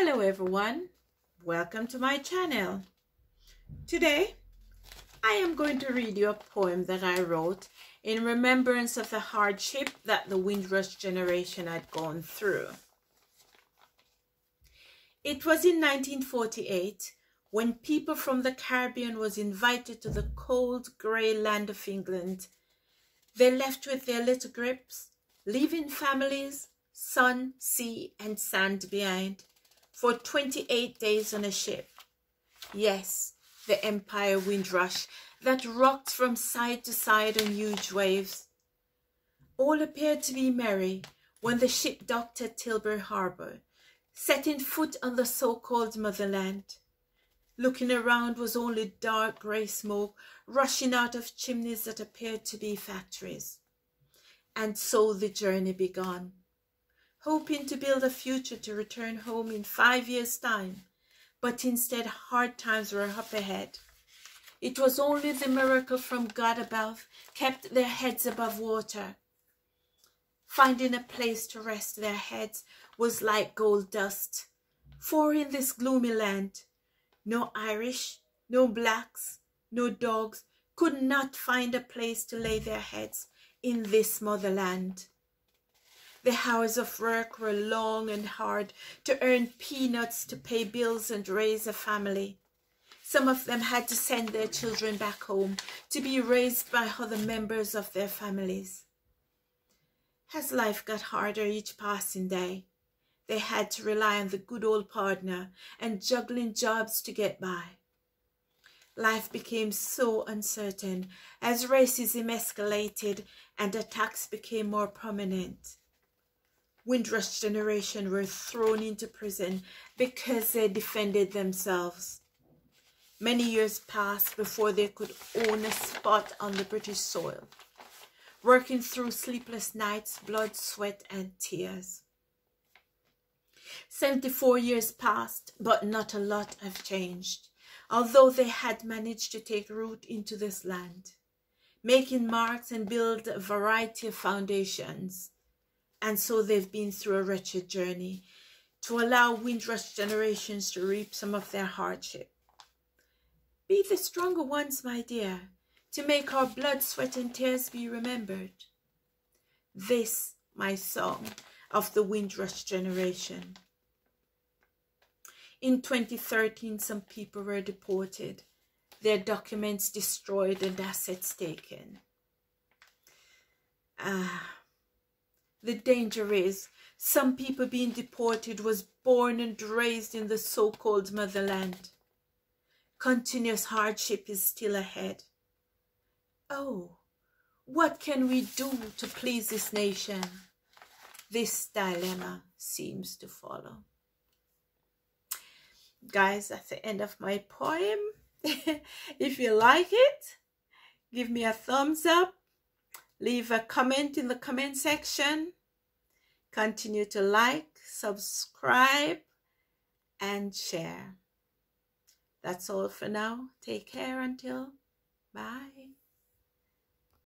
Hello everyone, welcome to my channel. Today I am going to read you a poem that I wrote in remembrance of the hardship that the Windrush generation had gone through. It was in 1948 when people from the Caribbean was invited to the cold grey land of England. They left with their little grips, leaving families, sun, sea and sand behind for 28 days on a ship. Yes, the Empire Windrush that rocked from side to side on huge waves. All appeared to be merry when the ship docked at Tilbury Harbour, setting foot on the so-called motherland. Looking around was only dark grey smoke rushing out of chimneys that appeared to be factories. And so the journey began, hoping to build a future to return home in five years' time, but instead hard times were up ahead. It was only the miracle from God above kept their heads above water. Finding a place to rest their heads was like gold dust. For in this gloomy land, no Irish, no blacks, no dogs could not find a place to lay their heads in this motherland. The hours of work were long and hard to earn peanuts to pay bills and raise a family. Some of them had to send their children back home to be raised by other members of their families. As life got harder each passing day, they had to rely on the good old partner and juggling jobs to get by. Life became so uncertain as racism escalated and attacks became more prominent. Windrush generation were thrown into prison because they defended themselves. Many years passed before they could own a spot on the British soil, working through sleepless nights, blood, sweat, and tears. 74 years passed, but not a lot have changed, although they had managed to take root into this land, making marks and build a variety of foundations. And so they've been through a wretched journey to allow Windrush generations to reap some of their hardship. Be the stronger ones, my dear, to make our blood, sweat, and tears be remembered. This, my song of the Windrush generation. In 2013, some people were deported, their documents destroyed and assets taken. Ah, the danger is some people being deported was born and raised in the so-called motherland. Continuous hardship is still ahead. Oh, what can we do to please this nation? This dilemma seems to follow. Guys, that's the end of my poem. if you like it, give me a thumbs up. Leave a comment in the comment section. Continue to like, subscribe, and share. That's all for now. Take care until bye.